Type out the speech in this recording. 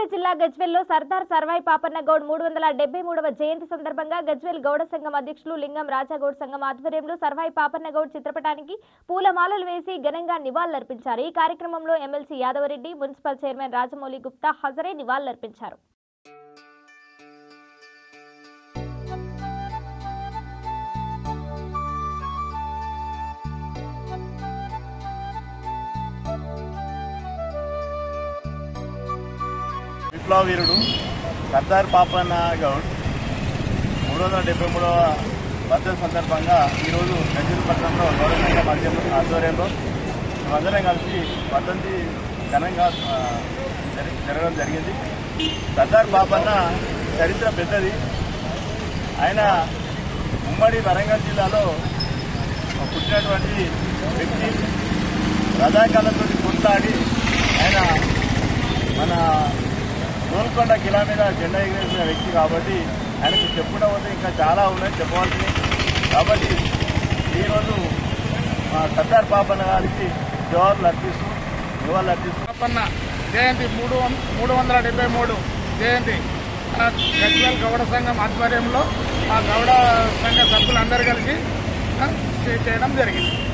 సిద్దిపేట జిల్లా గజ్వెల్లో సర్దార్ సర్వాయి పాపన్న గౌడ్ మూడు వందల డెబ్బై మూడవ జయంతి సందర్భంగా గజ్వెల్ గౌడ సంఘం అధ్యక్షులు లింగం రాజాగౌడ్ సంఘం ఆధ్వర్యంలో సర్వాయి పాపన్న గౌడ్ చిత్రపటానికి పూలమాలలు వేసి ఘనంగా నివాళులర్పించారు. ఈ కార్యక్రమంలో MLC Yadava Reddy municipal chairman Rajamouli Gupta హాజరై నివాళులర్పించారు. విప్లవీరుడు సర్దార్ పాపన్న గౌడ్ మూడు వందల డెబ్బై మూడవ బర్త్డే సందర్భంగా ఈరోజు గజీపట్నంలో గౌరవంగా మధ్య ఆధ్వర్యంలో మేమందరం కలిసి వర్ధంతి ఘనంగా జరగడం జరిగింది. సర్దార్ పాపన్న చరిత్ర పెద్దది. ఆయన ఉమ్మడి వరంగల్ జిల్లాలో పుట్టినటువంటి వ్యక్తి. రజాకాలంతో కొట్లాడి ఆయన మన గోల్కొండ కిలా మీద జెండా ఎగిరేసిన వ్యక్తి కాబట్టి ఆయనకు చెప్పడం పోతే ఇంకా చాలా ఉన్నాయి చెప్పవలసినవి. కాబట్టి ఈరోజు మా సర్దార్ పాపన్న గారికి జవాబులు అర్పిస్తూ నివాళులు అర్పిస్తూ. పాపన్న జయంతి మూడు వం- మూడు వందల డెబ్బై మూడు జయంతి. గజ్వల్ గౌడ సంఘం ఆధ్వర్యంలో ఆ గౌడ సంఘ సభ్యులందరూ కలిసి చేయడం జరిగింది.